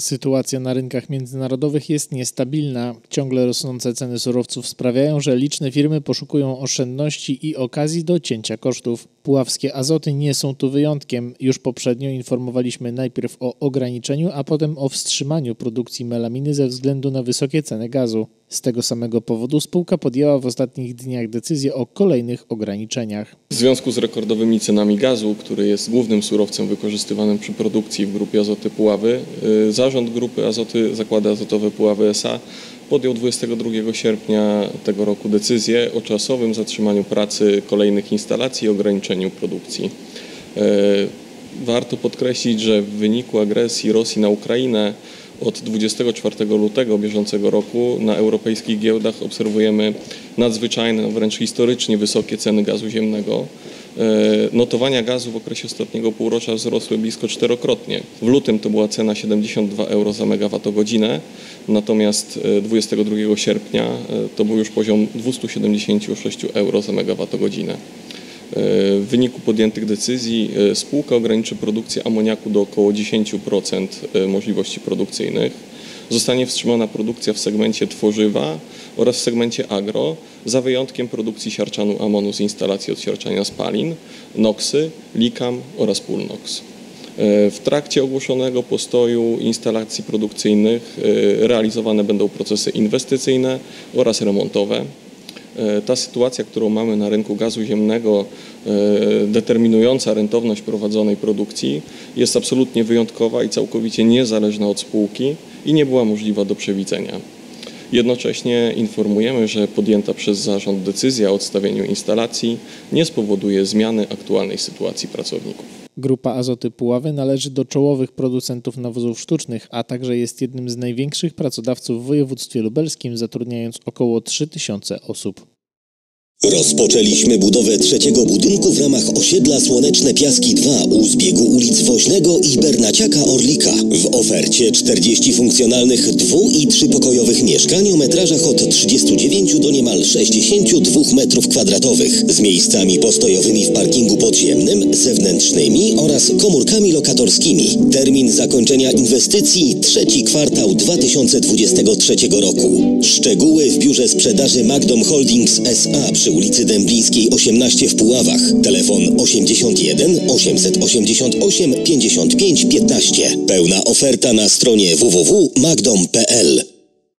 Sytuacja na rynkach międzynarodowych jest niestabilna. Ciągle rosnące ceny surowców sprawiają, że liczne firmy poszukują oszczędności i okazji do cięcia kosztów. Puławskie azoty nie są tu wyjątkiem. Już poprzednio informowaliśmy najpierw o ograniczeniu, a potem o wstrzymaniu produkcji melaminy ze względu na wysokie ceny gazu. Z tego samego powodu spółka podjęła w ostatnich dniach decyzję o kolejnych ograniczeniach. W związku z rekordowymi cenami gazu, który jest głównym surowcem wykorzystywanym przy produkcji w Grupie Azoty Puławy, y, zarząd Grupy Azoty Zakłady Azotowe Puławy S.A. podjął 22 sierpnia tego roku decyzję o czasowym zatrzymaniu pracy kolejnych instalacji i ograniczeniu produkcji. Y, warto podkreślić, że w wyniku agresji Rosji na Ukrainę od 24 lutego bieżącego roku na europejskich giełdach obserwujemy nadzwyczajne, wręcz historycznie wysokie ceny gazu ziemnego. E, notowania gazu w okresie ostatniego półrocza wzrosły blisko czterokrotnie. W lutym to była cena 72 euro za megawattogodzinę, natomiast 22 e, sierpnia e, to był już poziom 276 euro za megawattogodzinę. W wyniku podjętych decyzji e, spółka ograniczy produkcję amoniaku do około 10% e, możliwości produkcyjnych. Zostanie wstrzymana produkcja w segmencie tworzywa oraz w segmencie agro, za wyjątkiem produkcji siarczanu amonu z instalacji odsiarczania spalin, noksy, likam oraz pulnox. E, w trakcie ogłoszonego postoju instalacji produkcyjnych realizowane będą procesy inwestycyjne oraz remontowe. E, ta sytuacja, którą mamy na rynku gazu ziemnego, e, determinująca rentowność prowadzonej produkcji, jest absolutnie wyjątkowa i całkowicie niezależna od spółki i nie była możliwa do przewidzenia. Jednocześnie informujemy, że podjęta przez zarząd decyzja o odstawieniu instalacji nie spowoduje zmiany aktualnej sytuacji pracowników. Grupa Azoty Puławy należy do czołowych producentów nawozów sztucznych, a także jest jednym z największych pracodawców w województwie lubelskim, zatrudniając około 3000 osób. Rozpoczęliśmy budowę trzeciego budynku w ramach osiedla Słoneczne Piaski 2 u zbiegu ulic Woźnego i Bernaciaka Orlika. W ofercie 40 funkcjonalnych dwu- i trzypokojowych mieszkań o metrażach od 39 do niemal 62 metrów kwadratowych z miejscami postojowymi w parkingu podziemnym, zewnętrznymi oraz komórkami lokatorskimi. Termin zakończenia inwestycji trzeci kwartał 2023 roku. Szczegóły w biurze sprzedaży Magdom Holdings SA przy przy ulicy Dęblińskiej 18 w Puławach. Telefon 81 888 55 15. Pełna oferta na stronie www.magdom.pl